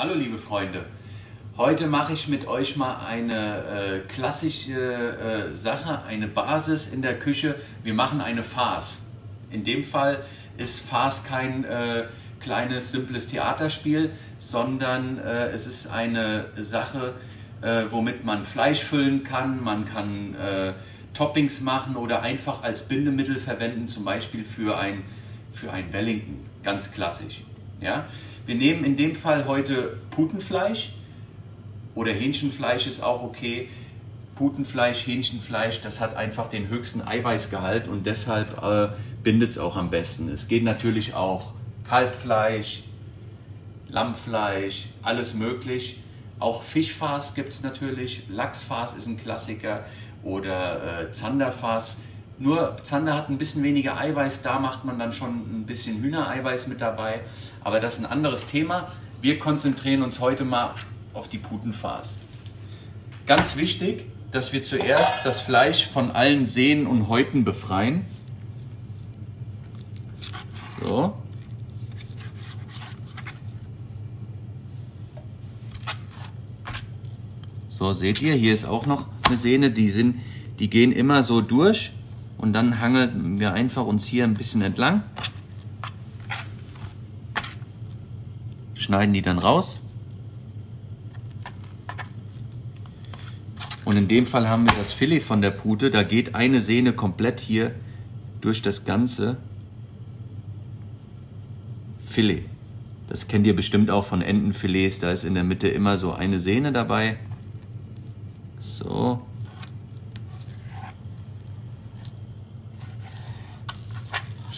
Hallo liebe Freunde, heute mache ich mit euch mal eine äh, klassische äh, Sache, eine Basis in der Küche. Wir machen eine Farce. In dem Fall ist Farce kein äh, kleines, simples Theaterspiel, sondern äh, es ist eine Sache, äh, womit man Fleisch füllen kann, man kann äh, Toppings machen oder einfach als Bindemittel verwenden, zum Beispiel für ein, für ein Wellington, ganz klassisch. Ja? Wir nehmen in dem Fall heute Putenfleisch oder Hähnchenfleisch ist auch okay. Putenfleisch, Hähnchenfleisch, das hat einfach den höchsten Eiweißgehalt und deshalb äh, bindet es auch am besten. Es geht natürlich auch Kalbfleisch, Lammfleisch, alles möglich. Auch Fischfars gibt es natürlich, Lachsfars ist ein Klassiker oder äh, Zanderfars. Nur Zander hat ein bisschen weniger Eiweiß, da macht man dann schon ein bisschen Hühnereiweiß mit dabei. Aber das ist ein anderes Thema. Wir konzentrieren uns heute mal auf die Putenfars. Ganz wichtig, dass wir zuerst das Fleisch von allen Sehnen und Häuten befreien. So. So, seht ihr, hier ist auch noch eine Sehne, die, sind, die gehen immer so durch und dann hangeln wir einfach uns hier ein bisschen entlang. Schneiden die dann raus. Und in dem Fall haben wir das Filet von der Pute, da geht eine Sehne komplett hier durch das ganze Filet. Das kennt ihr bestimmt auch von Entenfilets, da ist in der Mitte immer so eine Sehne dabei. So.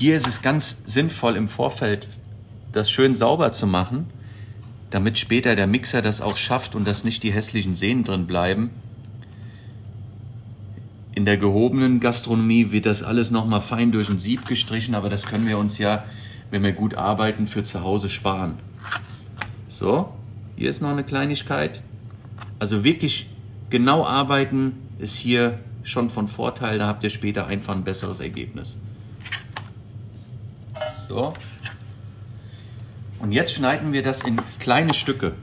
Hier ist es ganz sinnvoll im Vorfeld, das schön sauber zu machen, damit später der Mixer das auch schafft und dass nicht die hässlichen Sehnen drin bleiben. In der gehobenen Gastronomie wird das alles nochmal fein durch ein Sieb gestrichen, aber das können wir uns ja, wenn wir gut arbeiten, für zu Hause sparen. So, hier ist noch eine Kleinigkeit. Also wirklich genau arbeiten ist hier schon von Vorteil, da habt ihr später einfach ein besseres Ergebnis. So. Und jetzt schneiden wir das in kleine Stücke.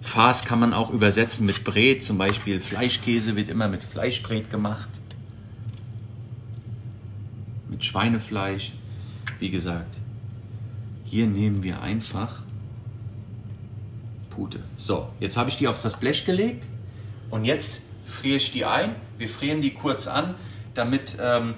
Farce kann man auch übersetzen mit Bret, zum Beispiel Fleischkäse wird immer mit Fleischbret gemacht. Mit Schweinefleisch. Wie gesagt, hier nehmen wir einfach Pute. So, jetzt habe ich die auf das Blech gelegt und jetzt friere ich die ein. Wir frieren die kurz an, damit ähm,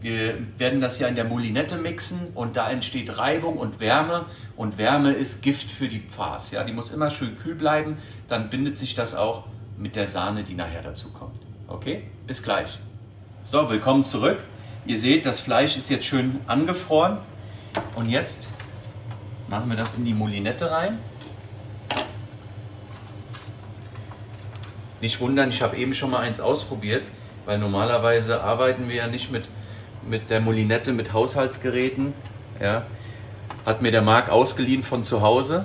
wir werden das ja in der Moulinette mixen und da entsteht Reibung und Wärme und Wärme ist Gift für die Farce. Ja, die muss immer schön kühl bleiben, dann bindet sich das auch mit der Sahne, die nachher dazu kommt. Okay, bis gleich. So, willkommen zurück. Ihr seht, das Fleisch ist jetzt schön angefroren. Und jetzt machen wir das in die Moulinette rein. Nicht wundern, ich habe eben schon mal eins ausprobiert, weil normalerweise arbeiten wir ja nicht mit, mit der Moulinette, mit Haushaltsgeräten. Ja. Hat mir der Marc ausgeliehen von zu Hause.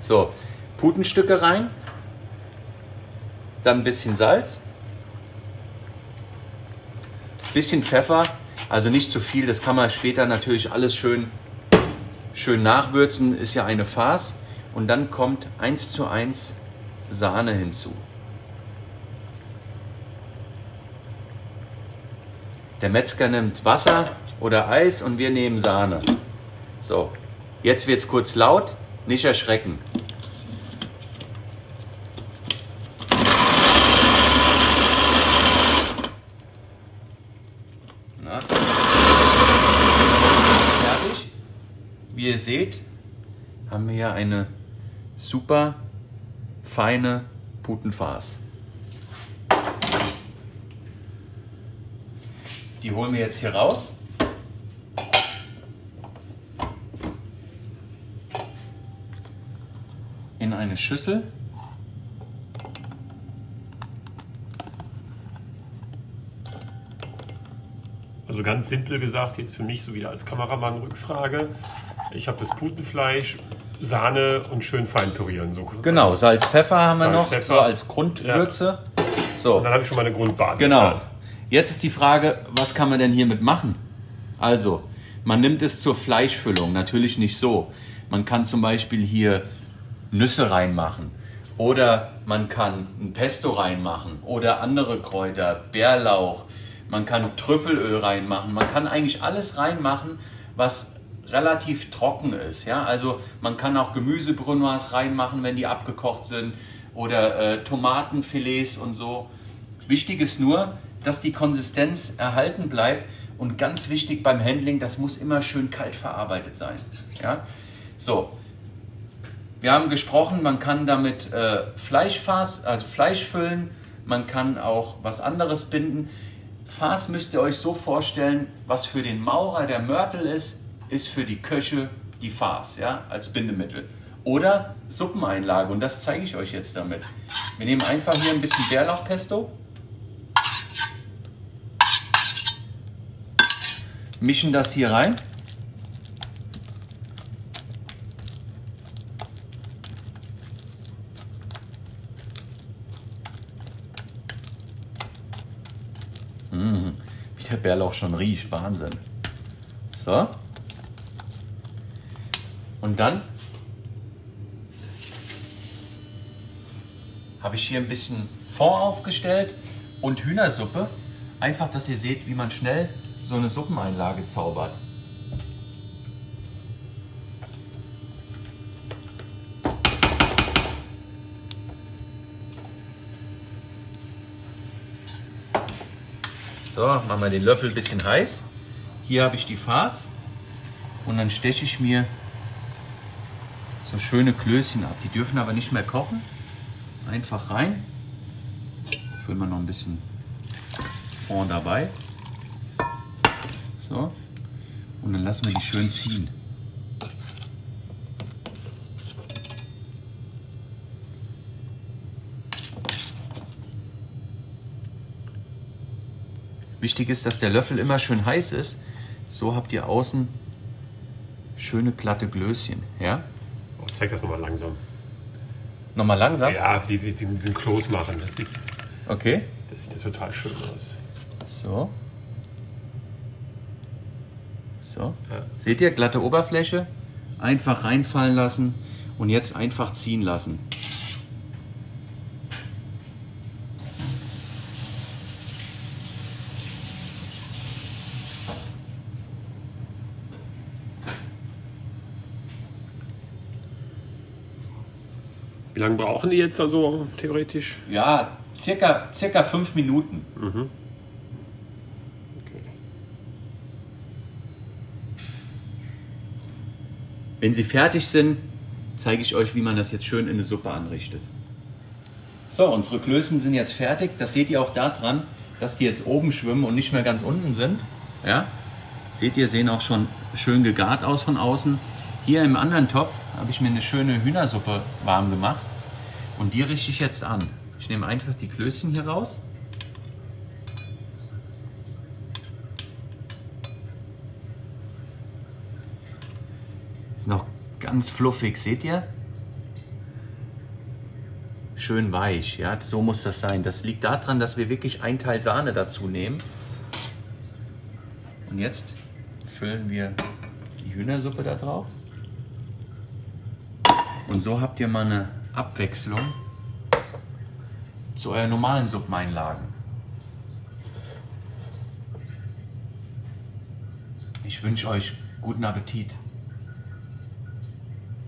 So, Putenstücke rein, dann ein bisschen Salz, bisschen Pfeffer also nicht zu viel, das kann man später natürlich alles schön, schön nachwürzen, ist ja eine Farce. Und dann kommt 1 zu 1 Sahne hinzu. Der Metzger nimmt Wasser oder Eis und wir nehmen Sahne. So, jetzt wird es kurz laut, nicht erschrecken. Wie ihr seht, haben wir hier eine super feine Putenfarce. Die holen wir jetzt hier raus. In eine Schüssel. Also ganz simpel gesagt, jetzt für mich so wieder als Kameramann Rückfrage. Ich habe das Putenfleisch, Sahne und schön fein pürieren. So. Genau, Salz, Pfeffer haben wir Salz, noch, Pfeffer. so als Grundwürze. Ja. So. Und dann habe ich schon mal eine Grundbasis. Genau. Jetzt ist die Frage, was kann man denn hiermit machen? Also, man nimmt es zur Fleischfüllung, natürlich nicht so. Man kann zum Beispiel hier Nüsse reinmachen oder man kann ein Pesto reinmachen oder andere Kräuter, Bärlauch, man kann Trüffelöl reinmachen, man kann eigentlich alles reinmachen, was relativ trocken ist. Ja? Also man kann auch Gemüsebrunoise reinmachen, wenn die abgekocht sind oder äh, Tomatenfilets und so. Wichtig ist nur, dass die Konsistenz erhalten bleibt und ganz wichtig beim Handling, das muss immer schön kalt verarbeitet sein. Ja? So, wir haben gesprochen, man kann damit äh, Fleischfass, also Fleisch füllen, man kann auch was anderes binden. Fass müsst ihr euch so vorstellen, was für den Maurer der Mörtel ist, ist für die Köche die Farce, ja, als Bindemittel. Oder Suppeneinlage und das zeige ich euch jetzt damit. Wir nehmen einfach hier ein bisschen Bärlauchpesto, mischen das hier rein. Mmh, wie der Bärlauch schon riecht, Wahnsinn. So. Und dann habe ich hier ein bisschen Fond aufgestellt und Hühnersuppe. Einfach, dass ihr seht, wie man schnell so eine Suppeneinlage zaubert. So, machen wir den Löffel ein bisschen heiß. Hier habe ich die Farce und dann steche ich mir so schöne Klößchen ab. Die dürfen aber nicht mehr kochen. Einfach rein. Füllen wir noch ein bisschen Fond dabei. So. Und dann lassen wir die schön ziehen. Wichtig ist, dass der Löffel immer schön heiß ist. So habt ihr außen schöne glatte Glöschen. Ja? zeig das nochmal langsam. Nochmal langsam? Ja, die, die, diesen Kloß machen. Das sieht, okay. Das sieht ja total schön aus. So. So. Ja. Seht ihr, glatte Oberfläche? Einfach reinfallen lassen und jetzt einfach ziehen lassen. Wie lange brauchen die jetzt da so theoretisch? Ja, circa, circa fünf Minuten. Mhm. Wenn sie fertig sind, zeige ich euch, wie man das jetzt schön in eine Suppe anrichtet. So, unsere Klößen sind jetzt fertig. Das seht ihr auch daran, dass die jetzt oben schwimmen und nicht mehr ganz unten sind. Ja? Seht ihr, sehen auch schon schön gegart aus von außen. Hier im anderen Topf habe ich mir eine schöne Hühnersuppe warm gemacht und die richte ich jetzt an. Ich nehme einfach die Klößchen hier raus. Ist ganz fluffig, seht ihr? Schön weich, ja, so muss das sein. Das liegt daran, dass wir wirklich ein Teil Sahne dazu nehmen. Und jetzt füllen wir die Hühnersuppe da drauf. Und so habt ihr mal eine Abwechslung zu euren normalen Suppeneinlagen. Ich wünsche euch guten Appetit